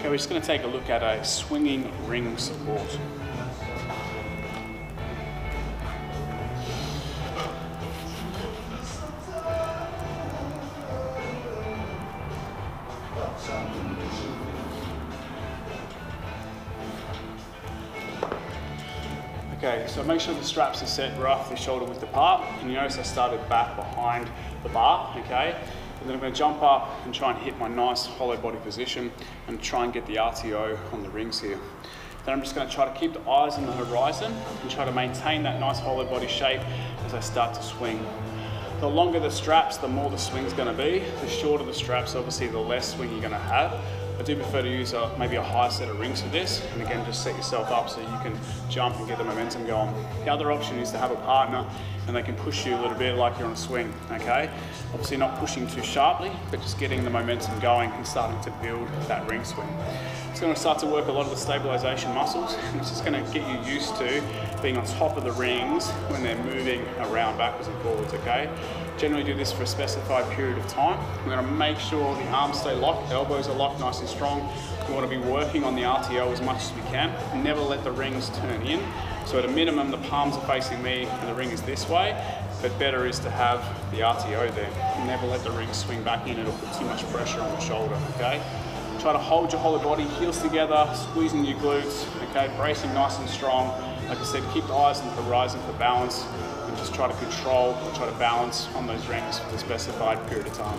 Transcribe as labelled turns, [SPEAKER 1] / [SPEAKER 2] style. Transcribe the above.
[SPEAKER 1] Okay, we're just going to take a look at a swinging ring support. Okay, so make sure the straps are set roughly shoulder width apart. And you notice I started back behind the bar, okay? And then I'm gonna jump up and try and hit my nice hollow body position and try and get the RTO on the rings here. Then I'm just gonna try to keep the eyes on the horizon and try to maintain that nice hollow body shape as I start to swing. The longer the straps, the more the swing's gonna be. The shorter the straps, obviously the less swing you're gonna have. I do prefer to use a, maybe a higher set of rings for this. And again, just set yourself up so you can jump and get the momentum going. The other option is to have a partner and they can push you a little bit like you're on a swing, okay? Obviously not pushing too sharply, but just getting the momentum going and starting to build that ring swing. It's gonna start to work a lot of the stabilization muscles and it's just gonna get you used to being on top of the rings when they're moving around backwards and forwards, okay? Generally do this for a specified period of time. We're gonna make sure the arms stay locked, elbows are locked nice and strong. We wanna be working on the RTO as much as we can. Never let the rings turn in. So at a minimum, the palms are facing me and the ring is this way, but better is to have the RTO there. Never let the ring swing back in, it'll put too much pressure on the shoulder, okay? Try to hold your whole body, heels together, squeezing your glutes, okay? Bracing nice and strong. Like I said, keep the eyes on the horizon for balance and just try to control, try to balance on those rings for the specified period of time.